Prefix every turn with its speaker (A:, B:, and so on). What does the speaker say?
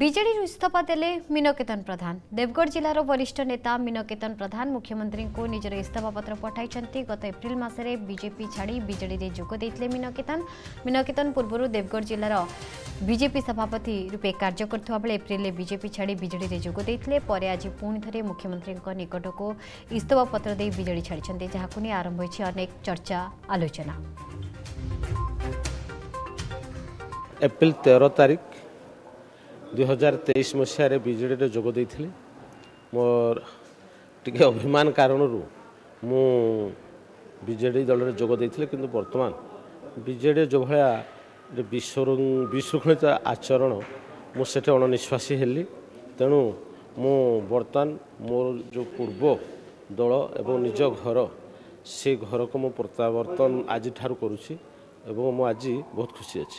A: विजेड इतफा देले मिनकेतन प्रधान देवगढ जिल्ल वरिष्ठ नेता मिनकेतन प्रधान मुख्यमंत्री मुख्यमन्त्रीको निजर इसफा पत्र पठाइन्छ गत एप्रिल एप्र मासैले विजेपि छाडि जोग ज मिनकेतन मिनकेतन पूर्व देवगढ जेपी सभापति रूपे कार्जा बेला एप्रिजेपि छाडि विजेडले परे पूर्व मुख्यमन्त्रीको निकटको इतफापत्र विजेडि छाडिन्छ जहाँको नि आरम्भ
B: चर्चा आलोचना एप्रिल ଦୁଇହଜାର ହଜାର ତେଇଶ ମସିହାରେ ବିଜେଡ଼ିରେ ଯୋଗ ଦେଇଥିଲି ମୋର ଟିକେ ଅଭିମାନ କାରଣରୁ ମୁଁ ବିଜେଡ଼ି ଦଳରେ ଯୋଗ ଦେଇଥିଲି କିନ୍ତୁ ବର୍ତ୍ତମାନ ବିଜେଡ଼ି ଯେଉଁଭଳିଆ ବିଶ୍ୱରୁ ବିଶୃଙ୍ଖଳିତ ଆଚରଣ ମୁଁ ସେଠି ଅଣନିଶ୍ୱାସୀ ହେଲି ତେଣୁ ମୁଁ ବର୍ତ୍ତମାନ ମୋର ଯେଉଁ ପୂର୍ବ ଦଳ ଏବଂ ନିଜ ଘର ସେ ଘରକୁ ମୁଁ ପ୍ରତ୍ୟାବର୍ତ୍ତନ ଆଜିଠାରୁ କରୁଛି ଏବଂ ମୁଁ ଆଜି ବହୁତ ଖୁସି ଅଛି